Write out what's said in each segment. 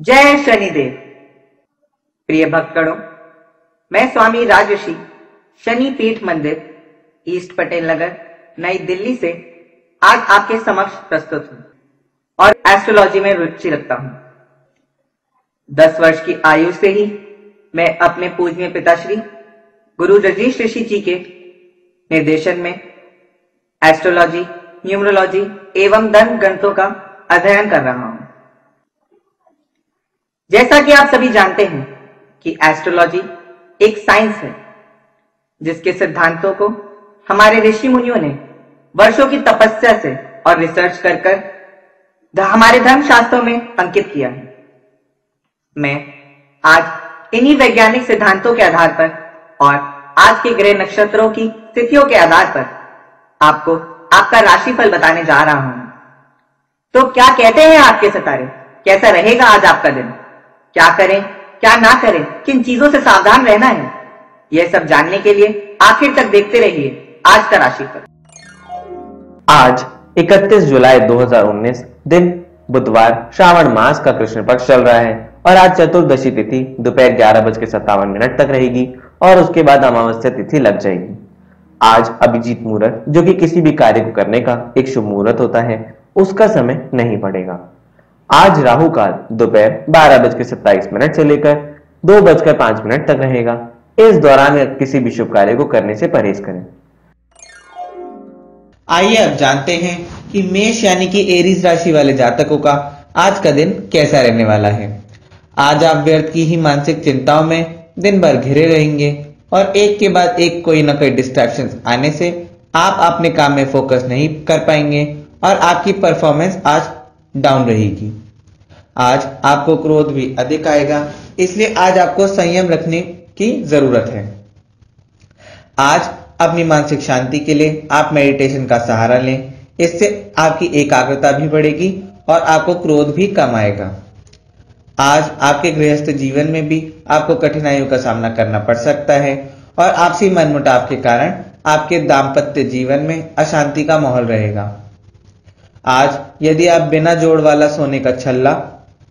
जय शनिदेव। प्रिय भक्तगणों, मैं स्वामी राजऋषि शनि पीठ मंदिर, ईस्ट पटेल नगर, नई दिल्ली से आज आपके समक्ष प्रस्तुत हूँ और एस्ट्रोलॉजी में रुचि रखता हूँ। दस वर्ष की आयु से ही मैं अपने पूजनीय पिताश्री गुरु रजनीश ऋषि जी के निर्देशन में एस्ट्रोलॉजी न्यूमरोलॉजी एवं धन ग्रंथों का अध्ययन कर रहा हूँ। जैसा कि आप सभी जानते हैं कि एस्ट्रोलॉजी एक साइंस है, जिसके सिद्धांतों को हमारे ऋषि मुनियों ने वर्षों की तपस्या से और रिसर्च कर कर हमारे धर्म शास्त्रों में अंकित किया है। मैं आज इन्हीं वैज्ञानिक सिद्धांतों के आधार पर और आज के ग्रह नक्षत्रों की स्थितियों के आधार पर आपको आपका राशिफल बताने जा रहा हूँ। तो क्या कहते हैं आपके सितारे? कैसा रहेगा आज आपका दिन? क्या करें, क्या ना करें, किन चीज़ों से सावधान रहना है? यह सब जानने के लिए आखिर तक देखते रहिए आज का राशिफल। आज 31 जुलाई 2019 दिन, बुधवार, श्रावण मास का कृष्ण पक्ष चल रहा है और आज चतुर्दशी तिथि दोपहर ग्यारह बज के सत्तावन मिनट तक रहेगी और उसके बाद अमावस्या तिथि लग जाएगी। आज अभिजीत मुहूर्त जो कि किसी भी कार्य को करने का एक शुभ मुहूर्त होता है, उसका समय नहीं पड़ेगा। आज राहु काल दोपहर बारह बजकर सत्ताईस मिनट से लेकर दो बजकर पाँच मिनट तक रहेगा। इस दौरान किसी भी शुभ कार्य को करने से परहेज करें। आइए अब जानते हैं कि मेष यानी कि एरीज राशि वाले जातकों का आज का दिन कैसा रहने वाला है। आज आप व्यर्थ की ही मानसिक चिंताओं में दिन भर घिरे रहेंगे और एक के बाद एक कोई ना कोई डिस्ट्रैक्शन आने से आप अपने काम में फोकस नहीं कर पाएँगे और आपकी परफॉर्मेंस आज डाउन रहेगी। आज आपको क्रोध भी अधिक आएगा, इसलिए आज आपको संयम रखने की ज़रूरत है। आज अपनी मानसिक शांति के लिए आप मेडिटेशन का सहारा लें, इससे आपकी एकाग्रता भी बढ़ेगी और आपको क्रोध भी कम आएगा। आज आपके गृहस्थ जीवन में भी आपको कठिनाइयों का सामना करना पड़ सकता है और आपसी मनमुटाव के कारण आपके दाम्पत्य जीवन में अशांति का माहौल रहेगा। आज, यदि आप बिना जोड़ वाला सोने का छल्ला,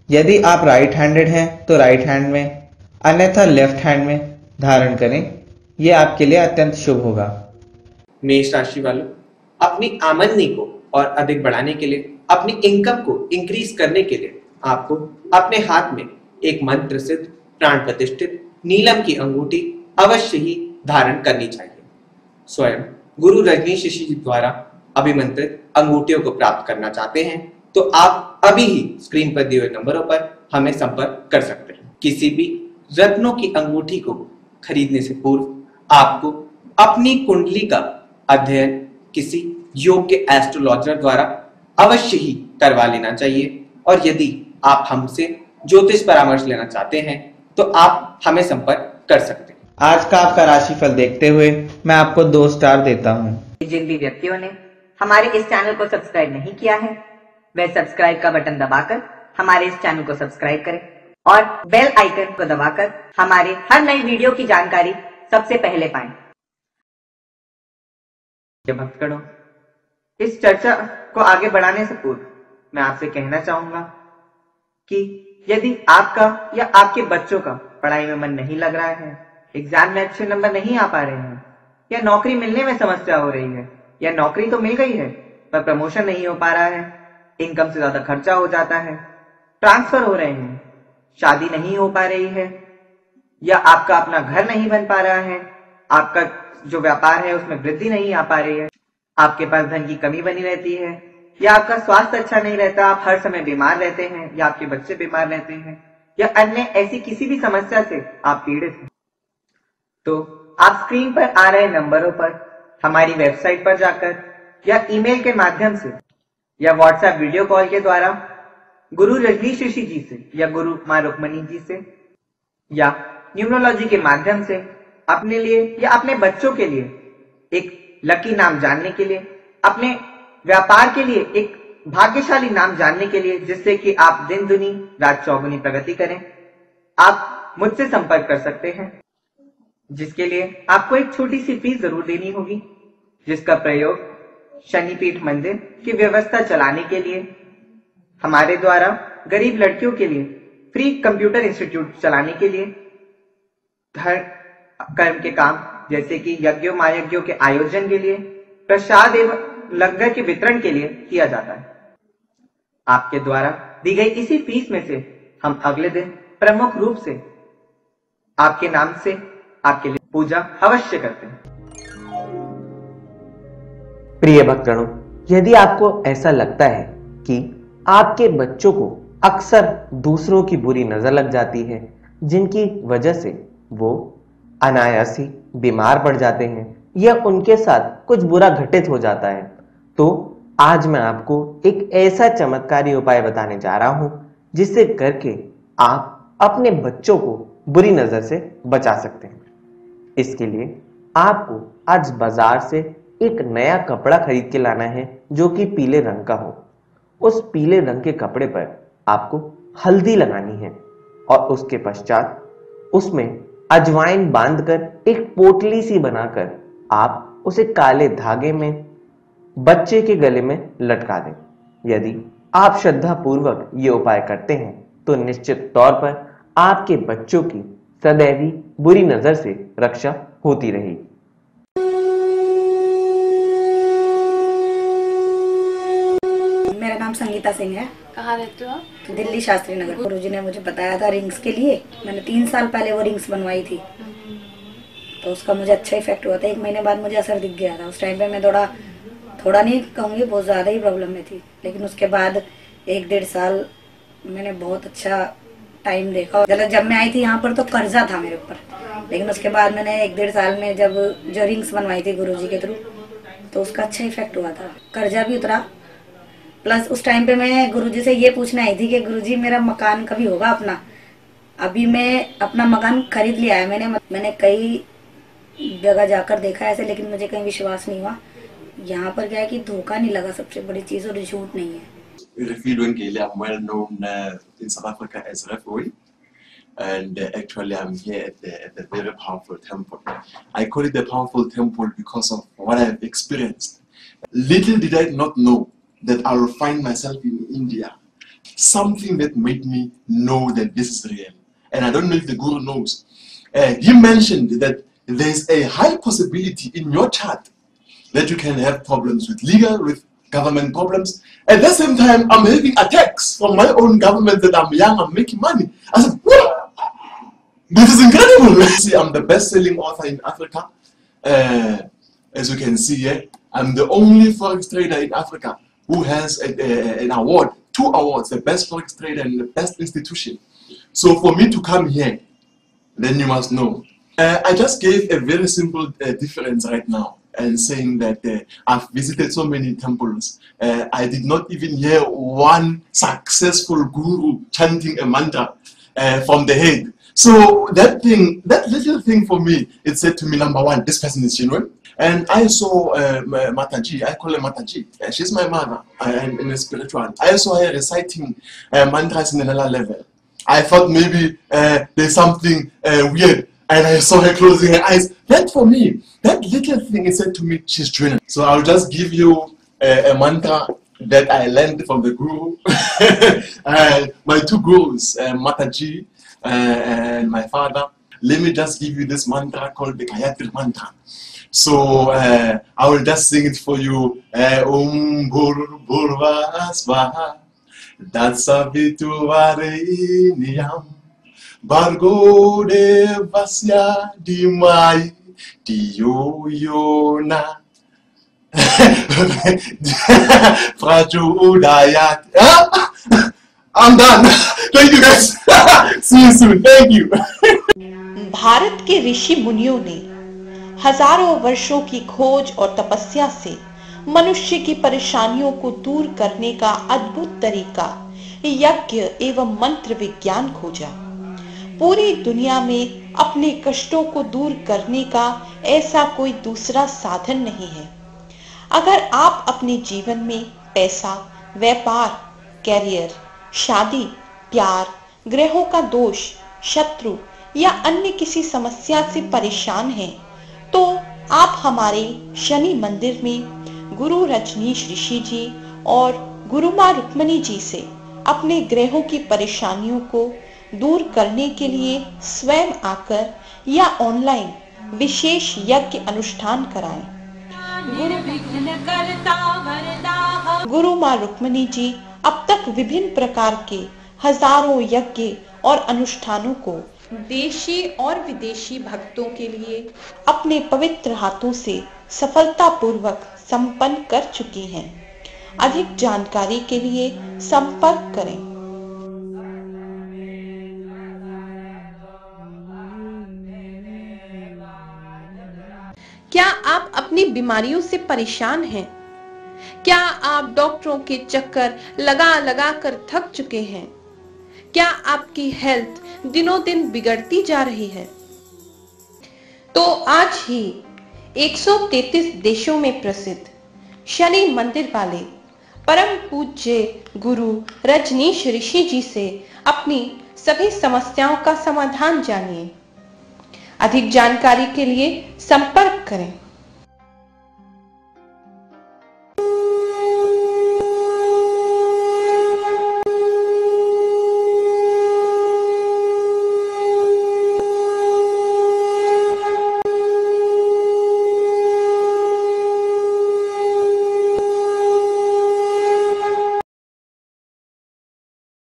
यदि आप राइट हैंडेड हैं तो राइट हैंड में, अन्यथा लेफ़्ट हैंड में धारण करें। यह आपके लिए अत्यंत शुभ होगा। मेष राशि वालों, अपनी आमदनी को और अधिक बढ़ाने के लिए, अपनी इनकम को इंक्रीज करने के लिए, आपको अपने हाथ में एक मंत्र सिद्ध, प्राण प्रतिष्ठित, नीलम की अंगूठी अवश्य ही धारण करनी चाहिए। स्वयं गुरु रजनीश ऋषि द्वारा अभिमंत्रित अंगूठियों को प्राप्त करना चाहते हैं तो आप अभी ही स्क्रीन पर दिए हुए नंबरों पर हमें संपर्क कर सकते हैं। किसी भी रत्नों की अंगूठी को खरीदने से पूर्व आपको अपनी कुंडली का अध्ययन किसी योग्य एस्ट्रोलॉजर द्वारा अवश्य ही करवा लेना चाहिए। और यदि आप हमसे ज्योतिष परामर्श लेना चाहते हैं तो आप हमें संपर्क कर सकते हैं। आज का आपका राशिफल देखते हुए मैं आपको दो स्टार देता हूँ। जिन भी व्यक्तियों ने हमारे इस चैनल को सब्सक्राइब नहीं किया है, वह सब्सक्राइब का बटन दबाकर हमारे इस चैनल को सब्सक्राइब करें और बेल आइकन को दबाकर हमारे हर नई वीडियो की जानकारी सबसे पहले पाएँ। भक्तगणों इस चर्चा को आगे बढ़ाने से पूर्व मैं आपसे कहना चाहूँगा कि यदि आपका या आपके बच्चों का पढ़ाई में मन नहीं लग रहा है, एग्ज़ाम में अच्छे नंबर नहीं आ पा रहे हैं, या नौकरी मिलने में समस्या हो रही है या नौकरी तो मिल गई है, पर प्रमोशन नहीं हो पा रहा है, इनकम से ज़्यादा खर्चा हो जाता है, ट्रांसफ़र हो रहे हैं, शादी नहीं हो पा रही है, या आपका अपना घर नहीं बन पा रहा है, आपका जो व्यापार है उसमें वृद्धि नहीं आ पा रही है, आपके पास धन की कमी बनी रहती है, या आपका स्वास्थ्य अच्छा नहीं रहता, आप हर समय बीमार रहते हैं, या आपके बच्चे बीमार रहते हैं, या अन्य ऐसी किसी भी समस्या से आप पीड़ित हैं। तो आप स्क्रीन पर आ रहे नंबरों पर हमारी वेबसाइट पर जाकर या ईमेल के माध्यम से या व्हाट्सएप वीडियो कॉल के द्वारा गुरु रजनीश ऋषि जी से या गुरु माँ रुक्मणी जी से या न्यूमरोलॉजी के माध्यम से अपने लिए या अपने बच्चों के लिए एक लकी नाम जानने के लिए, अपने व्यापार के लिए एक भाग्यशाली नाम जानने के लिए जिससे कि आप दिन दुनी रात चौगुनी प्रगति करें। आप मुझसे संपर्क कर सकते हैं। जिसके लिए आपको एक छोटी सी फ़ीस ज़रूर देनी होगी, जिसका प्रयोग शनिपीठ मंदिर की व्यवस्था चलाने के लिए, हमारे द्वारा गरीब लड़कियों के लिए, फ्री कंप्यूटर इंस्टीट्यूट चलाने के लिए धर्म कर्म के काम, जैसे कि यज्ञों, महायज्ञों के आयोजन के लिए, प्रसाद एवं लंगर के वितरण के लिए किया जाता है। आपके द्वारा दी गई इसी फ़ीस में से हम अगले दिन प्रमुख रूप से आपके नाम से आपके लिए पूजा अवश्य करते हैं। प्रिय भक्तगणों यदि आपको ऐसा लगता है कि आपके बच्चों को अक्सर दूसरों की बुरी नज़र लग जाती है, जिनकी वजह से वो अनायास बीमार पड़ जाते हैं या उनके साथ कुछ बुरा घटित हो जाता है तो आज मैं आपको एक ऐसा चमत्कारी उपाय बताने जा रहा हूँ जिसे करके आप अपने बच्चों को बुरी नज़र से बचा सकते हैं। इसके लिए आपको आज बाज़ार से एक नया कपड़ा खरीद के लाना है, जो कि पीले रंग का हो। उस पीले रंग के कपड़े पर आपको हल्दी लगानी है और उसके पश्चात उसमें अजवाइन बांधकर एक पोटली सी बनाकर आप उसे काले धागे में, बच्चे के गले में लटका दें। यदि आप श्रद्धा पूर्वक ये उपाय करते हैं तो निश्चित तौर पर आपके बच्चों की सदैवी बुरी नज़र से रक्षा होती रहेगी मेरा नाम संगीता सिंह है। कहाँ रहते हो आप? दिल्ली शास्त्री नगर। गुरुजी ने मुझे बताया था रिंग्स के लिए। मैंने तीन साल पहले वो रिंग्स बनवाई थी। तो उसका मुझे अच्छा इफ़ेक्ट हुआ था। एक महीने बाद मुझे असर दिख गया था। उस टाइम पे मैं थोड़ा थोड़ा नहीं कहूँगी बहुत ज़्यादा ही प्रॉब्लम में थी। लेकिन उसके बाद एक डेढ़ साल मैंने बहुत अच्छा टाइम देखा। जब जब मैं आई थी यहाँ पर तो कर्जा था मेरे ऊपर। लेकिन उसके बाद मैंने एक डेढ़ साल में जब जो रिंग्स बनवाई थी गुरुजी के थ्रू तो उसका अच्छा इफ़ेक्ट हुआ था। कर्जा भी उतरा। प्लस उस टाइम पे मैं गुरुजी से ये पूछने आई थी कि गुरुजी मेरा मकान कभी होगा अपना? अभी मैं अपना मकान खरीद लिया है। मैंने मैंने कई जगह जाकर देखा है ऐसे लेकिन मुझे कहीं विश्वास नहीं हुआ। यहाँ पर क्या है कि धोखा नहीं लगा सबसे बड़ी चीज़ और झूठ नहीं है। In South Africa as a referee. And uh, actually, I'm here at the, at the very powerful temple. I call it the powerful temple because of what I've experienced. Little did I not know that I will find myself in India. Something that made me know that this is real. And I don't know if the Guru knows. Uh, he mentioned that there's a high possibility in your chart that you can have problems with legal, with government problems. At the same time, I'm having attacks from my own government that I'm young, I'm making money. I said, "What? this is incredible. see, I'm the best-selling author in Africa. Uh, as you can see here, I'm the only forex trader in Africa who has a, a- an award, two awards, the best forex trader and the best institution. So for me to come here, then you must know. Uh, I just gave a very simple uh, difference right now and saying that uh, I've visited so many temples. Uh, I did not even hear one successful guru chanting a mantra uh, from the head. So that thing, that little thing for me, it said to me, number one, this person is genuine. And I saw uh, Ma- Mataji, I call her Mataji. Uh, she's my mother uh, in, a spiritual. I saw her reciting uh, mantras in another level. I thought maybe uh, there's something weird, and I saw her closing her eyes. That for me, that little thing, it said to me, she's genuine. So I'll just give you a, a mantra that I learned from the guru. uh, my two gurus, uh, Mataji uh, and my father. Let me just give you this mantra called the Gayatri mantra. So uh, I will just sing it for you. Om Bhur Bhurva Svaha Datsavitu Bargo Devasya Dimai Diyo Yona Prachudayat. Ah, I'm done. Thank you guys. See you soon. Thank you. Bharat के ऋषि मुनियों ने हज़ारों वर्षों की खोज और तपस्या से मनुष्य की परेशानियों को दूर करने का अद्भुत तरीका यज्ञ एवं मंत्र विज्ञान खोजा पूरी दुनिया में अपने कष्टों को दूर करने का ऐसा कोई दूसरा साधन नहीं है। अगर आप अपने जीवन में पैसा, व्यापार, कैरियर, शादी, प्यार, ग्रहों का दोष, शत्रु या अन्य किसी समस्या से परेशान हैं तो आप हमारे शनि मंदिर में गुरु रजनीश ऋषि जी और गुरु माँ रुक्मणी जी से अपने ग्रहों की परेशानियों को दूर करने के लिए स्वयं आकर या ऑनलाइन विशेष यज्ञ अनुष्ठान कराएँ। गुरु माँ रुक्मणी जी अब तक विभिन्न प्रकार के हज़ारों यज्ञ और अनुष्ठानों को देशी और विदेशी भक्तों के लिए अपने पवित्र हाथों से सफलतापूर्वक संपन्न कर चुकी हैं। अधिक जानकारी के लिए संपर्क करें क्या आप अपनी बीमारियों से परेशान हैं? क्या आप डॉक्टरों के चक्कर लगा लगा कर थक चुके हैं? क्या आपकी हेल्थ दिनों दिन बिगड़ती जा रही है? तो आज ही 133 देशों में प्रसिद्ध शनि मंदिर वाले परम पूज्य गुरु रजनीश ऋषि जी से अपनी सभी समस्याओं का समाधान जानिए। अधिक जानकारी के लिए संपर्क करें।